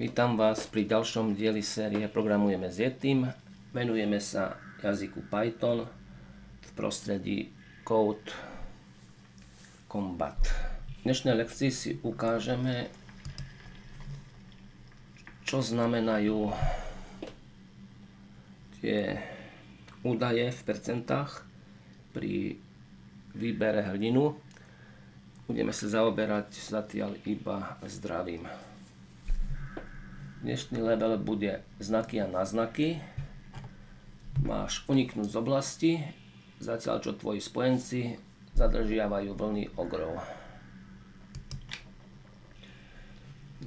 Vítam vás pri ďalšom dieli série Programujeme s Yetim. Venujeme sa jazyku Python v prostredí Code Combat. V dnešnej lekcii si ukážeme, čo znamenajú tie údaje v percentách pri výbere hrdinu. Budeme sa zaoberať zatiaľ iba zdravím. Dnešný level bude znaky a náznaky. Máš uniknúť z oblasti, zatiaľ čo tvoji spojenci zadržiavajú vlny ogrov.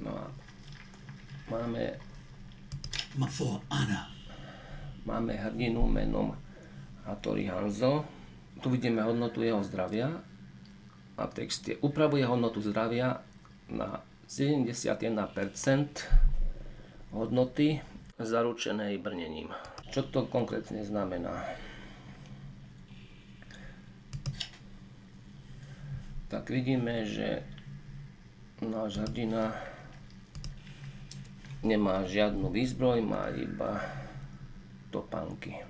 No a máme máme hrdinu menom Hattori Hanzo. Tu vidíme hodnotu jeho zdravia a text je upravuje hodnotu zdravia na 71% hodnoty zaručenej brnením. Čo to konkrétne znamená? Tak vidíme, že náš hrdina nemá žiadnu výzbroj, má iba topánky,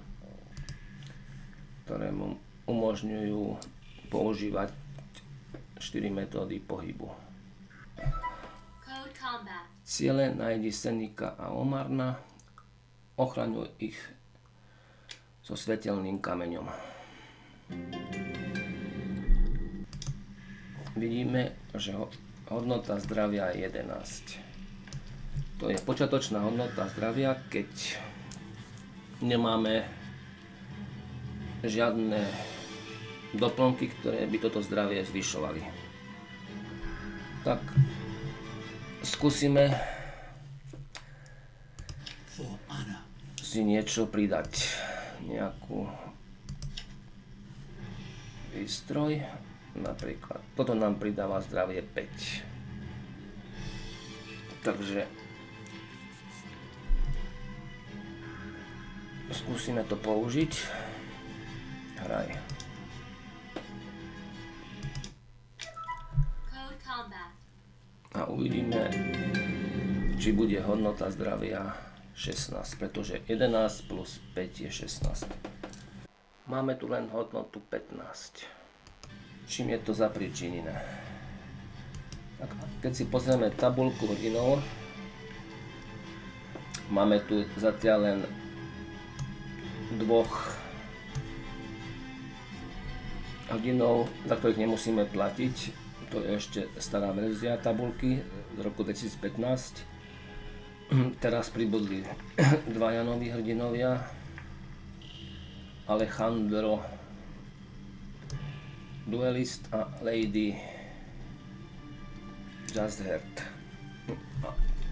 ktoré mu umožňujú používať 4 metódy pohybu. Ciele nájdi Senika a Omarna, ochraňuj ich so svetelným kameňom. Vidíme, že hodnota zdravia je 11. To je počiatočná hodnota zdravia, keď nemáme žiadne doplnky, ktoré by toto zdravie zvyšovali. Tak skúsime si niečo pridať. Nejakú výstroj. Napríklad. Toto nám pridáva zdravie 5. Takže skúsime to použiť. Hraj. Uvidíme, či bude hodnota zdravia 16, pretože 11 plus 5 je 16. Máme tu len hodnotu 15. Čím je to zapričinené? Keď si pozrieme tabulku hodinov, máme tu zatiaľ len dvoch hodinov, za ktorých nemusíme platiť. To je ešte stará verzia tabulky z roku 2015. Teraz pribudli dvaja noví hrdinovia. Alejandro Duelist a Lady Just Heart.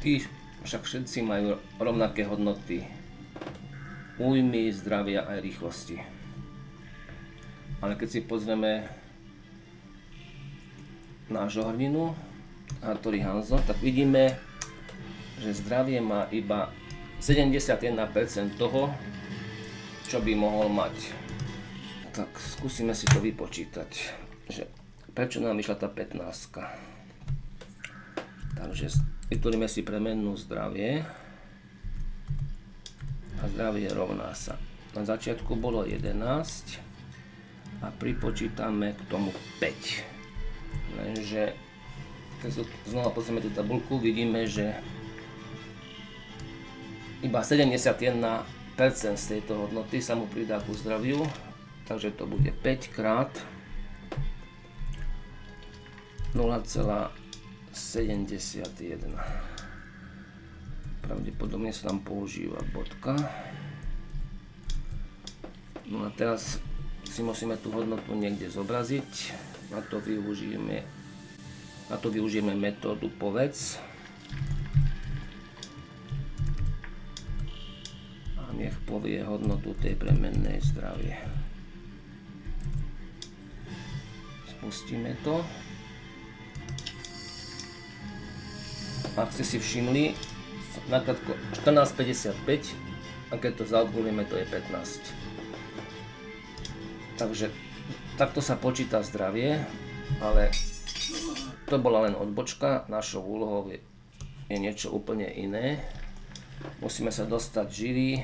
Tí však všetci majú rovnaké hodnoty újmy, zdravia a rýchlosti. Ale keď si pozrieme nášho hrdinu, Hattori Hanzo, tak vidíme, že zdravie má iba 71% toho, čo by mohol mať. Tak skúsime si to vypočítať, že prečo nám vyšla tá 15. Takže vytvoríme si premennú zdravie a zdravie rovná sa. Na začiatku bolo 11 a pripočítame k tomu 5. Lenže keď znova pozrieme tú tabulku, vidíme, že iba 71% z tejto hodnoty sa mu pridá ku zdraviu, takže to bude 5 krát 0,71 pravdepodobne sa tam používa bodka. No a teraz si musíme tú hodnotu niekde zobraziť. Na to využijeme, na to využijeme metódu povedz. A nech povie hodnotu tej premennej zdravie. Spustíme to. Ak ste si všimli, nakrátko 14,55 a keď to zaokrúhlime, to je 15. Takže takto sa počíta zdravie, ale to bola len odbočka. Našou úlohou je, je niečo úplne iné. Musíme sa dostať živý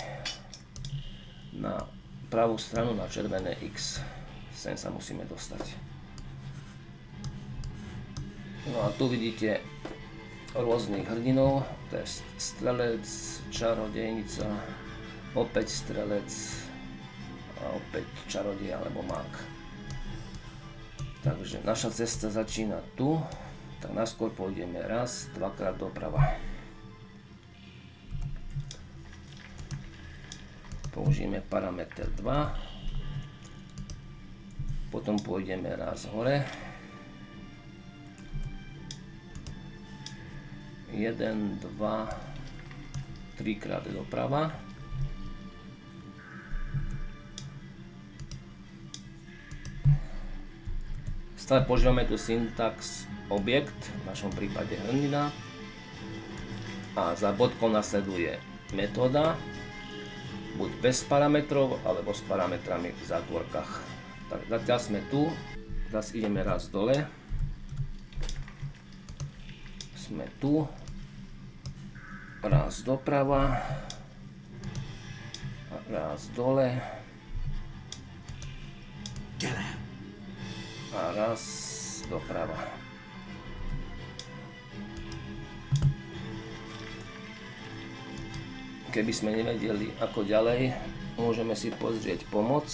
na pravú stranu na červené X. Sem sa musíme dostať. No a tu vidíte rôznych hrdinov. To je strelec, čarodejnica, opäť strelec a opäť čarodej alebo mák. Takže naša cesta začína tu, tak naskôr pôjdeme raz, dvakrát doprava. použijeme parameter 2 potom pôjdeme raz hore. 1, 2 3 krát doprava stále používame tu syntax objekt, v našom prípade hrnina a za bodkou nasleduje metóda. Buď bez parametrov, alebo s parametrami v zátvorkách. Tak zatiaľ sme tu, teraz ideme raz dole. Sme tu, raz doprava, raz dole a raz doprava. Keby sme nevedeli ako ďalej, môžeme si pozrieť pomoc.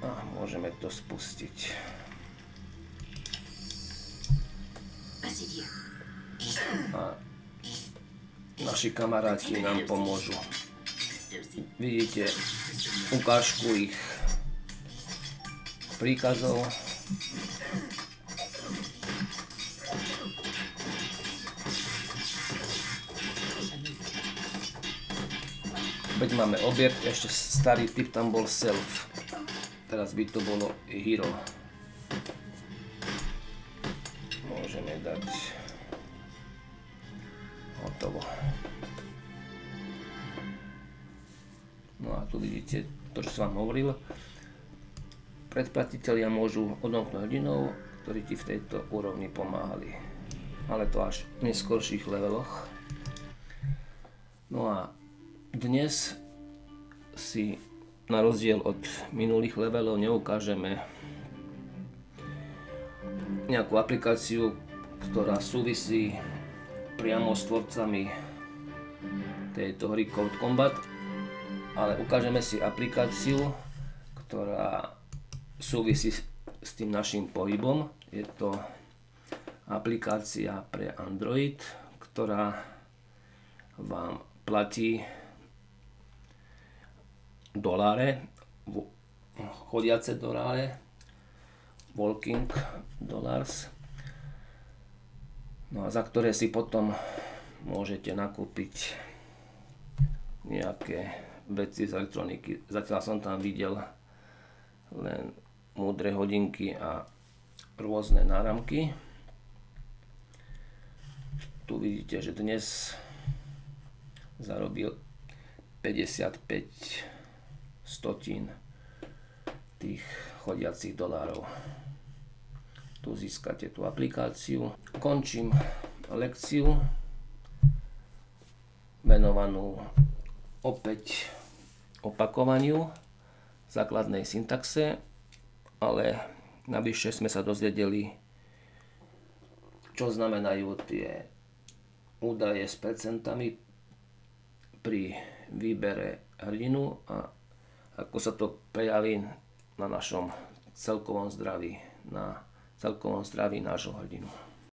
A môžeme to spustiť. A naši kamaráti nám pomôžu. Vidíte ukážku ich príkazov. Veď máme objekt, ešte starý typ tam bol self. Teraz by to bolo hero. Môžeme dať hotovo. Tu vidíte to, čo som vám hovoril. Predplatiteľia môžu odomknúť hrdinov, ktorí ti v tejto úrovni pomáhali. Ale to až v neskorších leveloch. No a dnes si na rozdiel od minulých levelov neukážeme nejakú aplikáciu, ktorá súvisí priamo s tvorcami tejto hry Code Combat, ale ukážeme si aplikáciu, ktorá súvisí s tým našim pohybom. Je to aplikácia pre Android, ktorá vám platí doláre, chodiace doláre, walking dollars, no a za ktoré si potom môžete nakúpiť nejaké veci z elektroniky. Zatiaľ som tam videl len múdre hodinky a rôzne náramky. Tu vidíte, že dnes zarobil 55 stotín tých chodiacich dolárov. Tu získate tú aplikáciu. Končím lekciu venovanú opäť opakovaniu základnej syntaxe, ale navyše sme sa dozvedeli, čo znamenajú tie údaje s percentami pri výbere hrdinu a ako sa to prejaví na našom celkovom zdraví, na celkovom zdraví nášho hrdinu.